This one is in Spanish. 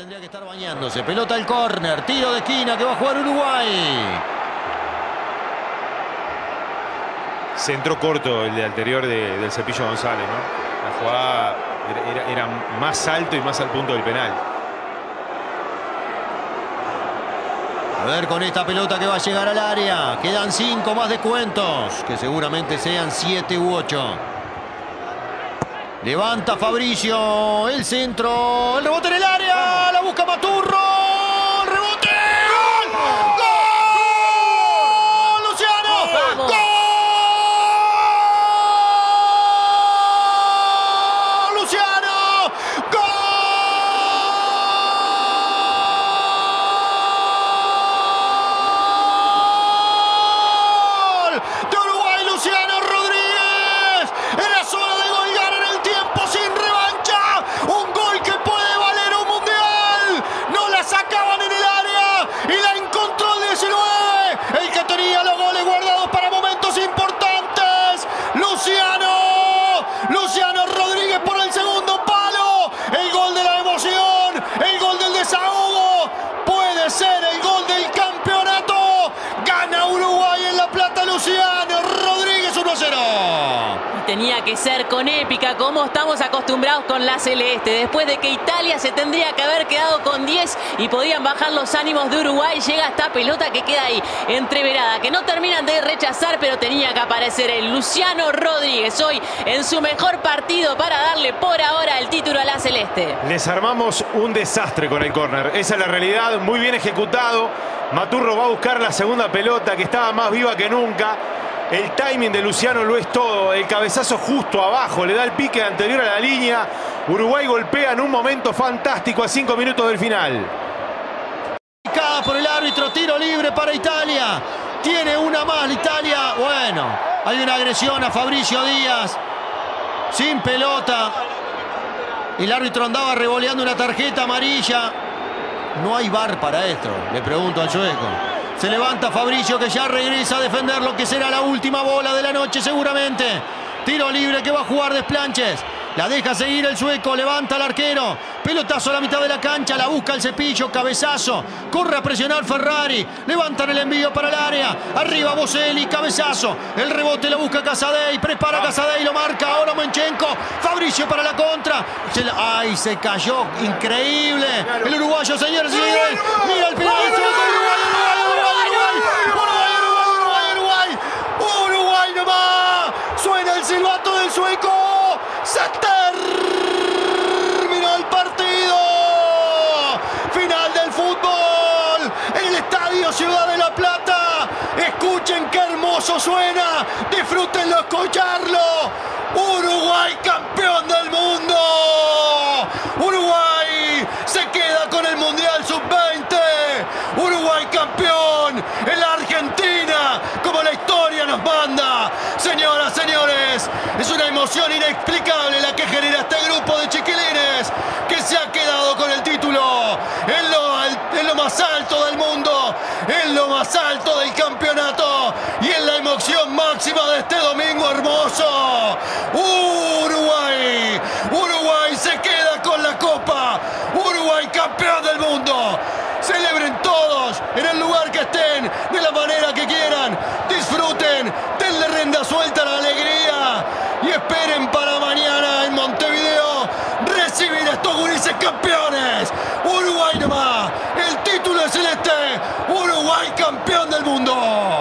Tendría que estar bañándose. Pelota al córner. Tiro de esquina que va a jugar Uruguay. Centro corto el de anterior de- del Cepillo González, ¿no? La jugada era, era- era más alto y más al punto del penal. A ver con esta pelota que va a llegar al área. Quedan cinco más descuentos. Que seguramente sean siete u ocho. Levanta Fabricio. El centro. El rebote en el área. La busca Maturro. Luciano. Que ser con épica, como estamos acostumbrados con la Celeste. Después de que Italia se tendría que haber quedado con 10 y podían bajar los ánimos de Uruguay, llega esta pelota que queda ahí entreverada, que no terminan de rechazar, pero tenía que aparecer el Luciano Rodríguez hoy en su mejor partido para darle por ahora el título a la Celeste. Les armamos un desastre con el córner. Esa es la realidad, muy bien ejecutado. Maturro va a buscar la segunda pelota que estaba más viva que nunca. El timing de Luciano lo es todo. El cabezazo justo abajo, le da el pique anterior a la línea. Uruguay golpea en un momento fantástico a cinco minutos del final. Por el árbitro, tiro libre para Italia. Tiene una más Italia. Bueno, hay una agresión a Fabricio Díaz. Sin pelota. El árbitro andaba revoleando una tarjeta amarilla. No hay bar para esto, le pregunto al sueco. Se levanta Fabricio que ya regresa a defender lo que será la última bola de la noche seguramente. Tiro libre que va a jugar Desplanches. La deja seguir el sueco, levanta al arquero. Pelotazo a la mitad de la cancha, la busca el cepillo, cabezazo. Corre a presionar Ferrari. Levantan el envío para el área. Arriba Boselli, cabezazo. El rebote lo busca Casadei. Prepara Casadei, lo marca ahora Monchenko. Fabricio para la contra. Se la- ¡Ay! Se cayó. Increíble. El uruguayo, señores y señores. Mira el final. del sueco. Uruguay, Uruguay, Uruguay, Uruguay. Uruguay, Uruguay, Uruguay. Uruguay nomás. Suena el silbato del sueco. Se terminó el partido. Final del fútbol. El estadio Ciudad de la Plata. Escuchen qué hermoso suena. Disfrútenlo escucharlo. Uruguay campeón del mundo. Uruguay se queda con el Mundial Sub-20. Uruguay campeón en la Argentina, como la historia nos manda. Es una emoción inexplicable la que genera este grupo de chiquilines que se ha quedado con el título en lo, lo más alto del mundo, en lo más alto del campeonato y en la emoción máxima de este domingo hermoso. Uruguay, Uruguay se queda con la copa. Uruguay campeón del mundo. Celebren todos en el lugar que estén, de la esperen para mañana en Montevideo recibir a estos gurises campeones. Uruguay nomás, el título es celeste. Uruguay campeón del mundo.